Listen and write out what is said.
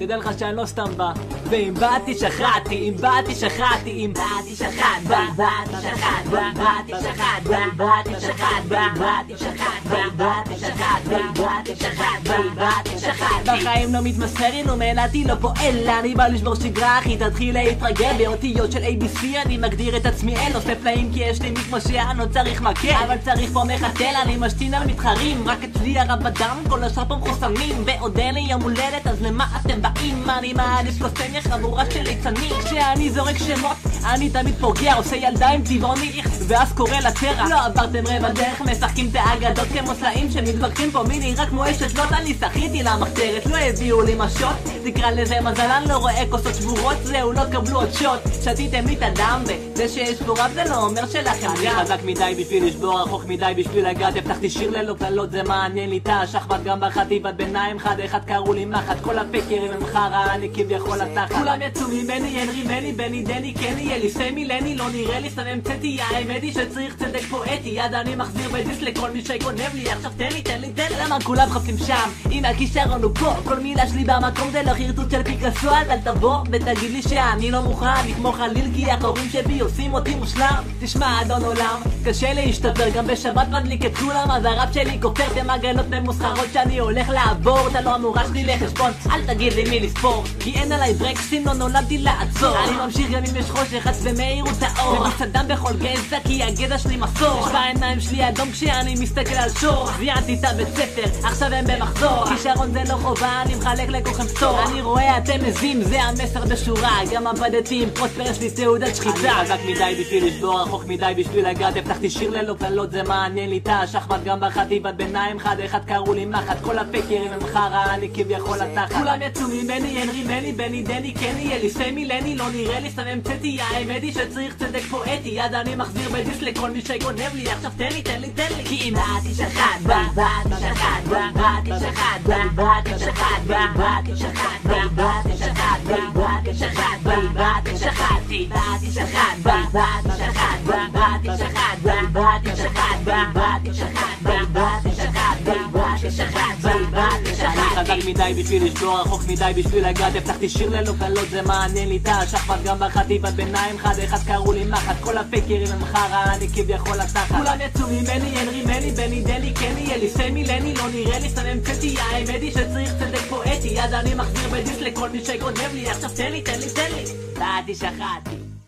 תדע לך שאני לא סתם בא. ואם באתי שחטתי, אם באתי שחטתי, אם באתי שחט, באתי שחט, באתי שחט, באתי שחט, באתי שחט, באתי שחט, באתי שחט, באתי שחט. בחיים לא מתמסר, אילומנטי לא פועל, אני בא לשבור שגרה, אחי תתחיל להתרגל באותיות של ABC, אני מגדיר את עצמי אין אוסף פלאים כי יש לי מתמשיח, לא צריך מקל, אבל צריך פה מחתל, אני משתין על מתחרים, רק אצלי הרב אדם, כל השאר פה מחוסמים, ועוד אין לי יום הולדת, אז למה אתם באים? אני מעדיף פלוסטניה חבורה של ליצנים, כשאני זורק שמות, אני תמיד פוגע, עושה ילדה עם טבעוני, ואז קורא לטרה. לא עברתם רבע דרך, משחקים את האגדות כמו סלעים שמתווכחים פה, מי נראה כמו אשת לוט, אני שחיתי למחתרת, לא הביאו לי משות, תקרא לזה מזלן, לא רואה כוסות שבורות, זהו, לא תקבלו עוד שוט, שתיתם לי את הדם, וזה שיש פה רב זה לא אומר שלכם אני חזק מדי בשביל לשבור, רחוק מדי בשביל לגעת, הבטחתי שיר ללא קללות, זה מעניין לי את השחמט גם בחטיבת ביניים, חד אחד קראו לי מחט, כל הפקרים הם חרא, אני כביכול התחת. כולם יצאו ממני, הנרי מני, בני דני, קני, אלי, סמי, לני, לא נראה לי, סתם המצאתי, האמת היא שצריך צדק פואטי, יד אני מחזיר בדיס לכל מי שגונב לי, עכשיו תן לי, תן לי, תן לי, למה כולם חפשים שם, אם הכישרון הוא פה, כל מילה שלי במקום זה לא חרטוט של פיקאסו, אז אל תבוא ותגיד לי שאני לא מוכן, כמו חליל, כי החורים שבי עושים אותי מושלם, תשמע אדון עולם, קשה להשתפר, גם בשבת מדליק את כולם, אז הרב שלי כופר במגנות ממוסחרות שאני הולך לעבור, אתה לא אמורה שלי לחשבון, אל תגיד לי מי לספור, כי אין עליי ברקסים, לא נולדתי לעצור, אני ממשיך גם אם יש חושך, אז במהירות האור, ומסעדם בכל גזע, כי הגזע שלי מסור, בעיניים שלי אדום כשאני מסתכל על שור, זיינתי את הבית ספר, עכשיו הם במחזור, כישרון זה לא חובה, אני מחלק לכולכם פטור, אני רואה אתם עזים, זה המסר בשורה, גם עבדתי עם פרוספר, יש לי תעודת שחיטה, חזק מדי בשביל לשבור, רחוק מדי בשביל לגעת, הבטחתי שיר ללא קללות, זה מעניין לי את השחמט, גם בחטיבת ביניים, חד אחד קראו לי מחט, כל הפקרים הם חרא, אני כביכול התחת, כולם יצאו ממני, הנרי מני, בני דני, קני, אלי, סמי, לני, לא נראה לי, סתם המצאתי, האמת היא שצריך צדק פואטי, יד אני מחזיר בדיס לכל מי שגונב לי, עכשיו תן לי, תן לי, תן לי, כי אם באתי שחט, באתי שחט, באתי שחט, באתי שחט, באתי שחט, באתי שחט, באתי שחט, באתי שחטתי, באתי שחט, באתי שחט, באתי שחט, באתי שחט, באתי שחט, באתי שחט, שחט, באתי שחט, חזק מדי בשביל לשבור, רחוק מדי בשביל לגעת, הבטחתי שיר ללא קללות, זה מעניין לי את השחמט, גם בחטיבת ביניים, חד אחד קראו לי מחט, כל הפקרים הם חרא, אני כביכול התחת, כולם יצאו ממני, הנרי מני, בני דני, קני, אלי, סמי, לני, לא נראה לי, סתם המצאתי, האמת היא שצריך צדק פואטי, יד אני מחזיר בדיס לכל מי שגונב לי, עכשיו תן לי, תן לי, תן לי, באתי שחטתי